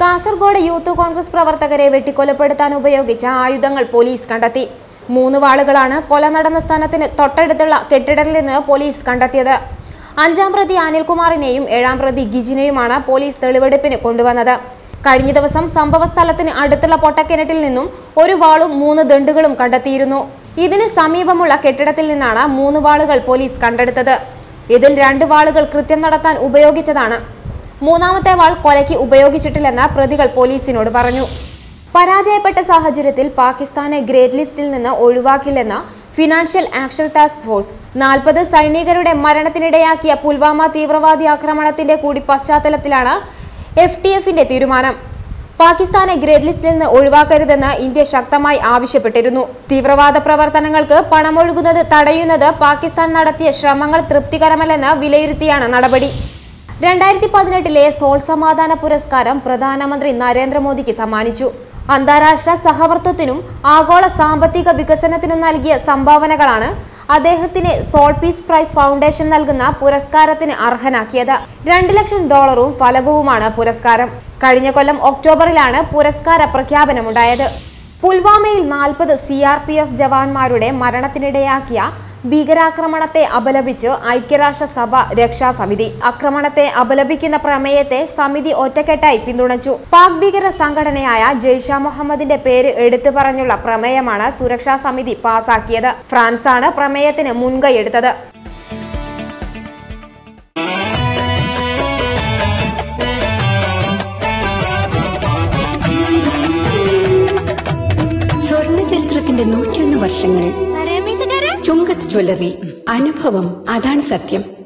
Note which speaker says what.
Speaker 1: Kasaragod youth Congress പ്രവർത്തകരെ വെട്ടിക്കൊലപ്പെടുത്താൻ ഉപയോഗിച്ച ആയുധങ്ങൾ പോലീസ് കണ്ടെത്തി. മൂന്ന് വാളുകളാണ് കൊല നടന്ന സ്ഥലത്തിന് തൊട്ടടുത്തുള്ള കെട്ടിടത്തിൽ നിന്ന് പോലീസ് കണ്ടെത്തിയത്. അഞ്ചാം പ്രതി അനിൽകുമാറിനെയും ഏഴാം പ്രതി ഗിജിനെയുമാണ് പോലീസ് തെളിവെടുപ്പിന് കൊണ്ടുവന്നത്. കഴിഞ്ഞ ദിവസം സംഭവ സ്ഥലത്തിന് അടുത്തുള്ള പൊട്ടക്കിണറ്റിൽ നിന്നും ഒരു വാളും മൂന്ന് ദണ്ടുകളും കണ്ടെത്തിയിരുന്നു. ഇതിന് സമീപമുള്ള കെട്ടിടത്തിൽ നിന്നാണ് മൂന്ന് വാളുകൾ പോലീസ് കണ്ടെടുത്തത്. ഇതിൽ രണ്ട് വാളുകൾ കൃത്യം നടത്താൻ ഉപയോഗിച്ചതാണ്. മൂന്നാമത്തെ വാൾ കൊലയ്ക്ക് ഉപയോഗിച്ചിട്ടില്ലെന്ന് പ്രതികൾ പോലീസിനോട് പറഞ്ഞു. പരാജയപ്പെട്ട സാഹചര്യത്തിൽ പാകിസ്ഥാനെ ഗ്രേഡ് ലിസ്റ്റിൽ നിന്ന് ഒഴിവാക്കില്ലെന്ന് ഫിനാൻഷ്യൽ ആക്ഷൻ ടാസ്ക് ഫോഴ്സ്. നാൽപ്പത് സൈനികരുടെ മരണത്തിനിടയാക്കിയ പുൽവാമ തീവ്രവാദി ആക്രമണത്തിന്റെ കൂടി പശ്ചാത്തലത്തിലാണ് എഫ് ടി എഫിന്റെ തീരുമാനം. പാകിസ്ഥാനെ ഗ്രേഡ് ലിസ്റ്റിൽ നിന്ന് ഒഴിവാക്കരുതെന്ന് ഇന്ത്യ ശക്തമായി ആവശ്യപ്പെട്ടിരുന്നു. തീവ്രവാദ പ്രവർത്തനങ്ങൾക്ക് പണമൊഴുകുന്നത് തടയുന്നത് പാകിസ്ഥാൻ നടത്തിയ ശ്രമങ്ങൾ തൃപ്തികരമല്ലെന്ന് വിലയിരുത്തിയാണ് നടപടി. രണ്ടായിരത്തി പതിനെട്ടിലെ സോൾ സമാധാന പുരസ്കാരം പ്രധാനമന്ത്രി നരേന്ദ്രമോദിക്ക് സമ്മാനിച്ചു. അന്താരാഷ്ട്ര സഹവർത്തത്തിനും ആഗോള സാമ്പത്തിക വികസനത്തിനും നൽകിയ സംഭാവനകളാണ് അദ്ദേഹത്തിന് സോൾ പീസ് പ്രൈസ് ഫൗണ്ടേഷൻ നൽകുന്ന പുരസ്കാരത്തിന് അർഹനാക്കിയത്. രണ്ട് ലക്ഷം ഡോളറും ഫലകവുമാണ് പുരസ്കാരം. കഴിഞ്ഞ കൊല്ലം ഒക്ടോബറിലാണ് പുരസ്കാര പ്രഖ്യാപനമുണ്ടായത്. പുൽവാമയിൽ നാൽപ്പത് സി ആർ പി എഫ് ജവാന്മാരുടെ മരണത്തിനിടയാക്കിയ ഭീകരാക്രമണത്തെ അപലപിച്ച് ഐക്യരാഷ്ട്രസഭ രക്ഷാസമിതി. ആക്രമണത്തെ അപലപിക്കുന്ന പ്രമേയത്തെ സമിതി ഒറ്റക്കെട്ടായി പിന്തുണച്ചു. പാക് ഭീകര സംഘടനയായ ജെയ്ഷ മുഹമ്മദിന്റെ പേര് എടുത്തു പറഞ്ഞുള്ള പ്രമേയമാണ് സുരക്ഷാ സമിതി പാസാക്കിയത്. ഫ്രാൻസാണ് പ്രമേയത്തിന് മുൻകൈയെടുത്തത്
Speaker 2: നൂറ്റിയൊന്ന് വർഷങ്ങളിൽ ജ്വല്ലറി. അനുഭവം അതാണ് സത്യം.